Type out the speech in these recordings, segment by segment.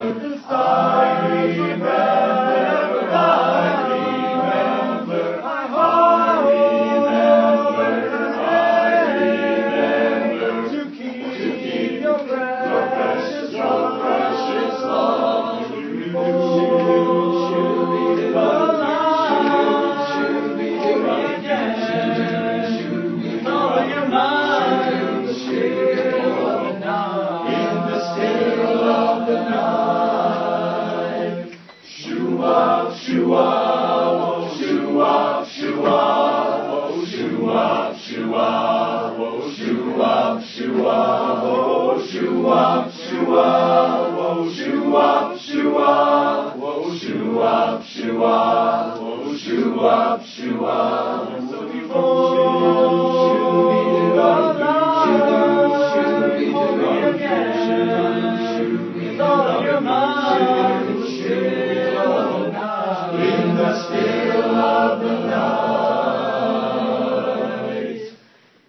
Stop. Shua, Wo Shua, Shua, Wo Shua, Shua, Wo Shua, Shua. So In the still of the night,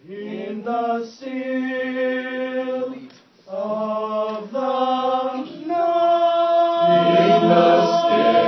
in the still. Amen.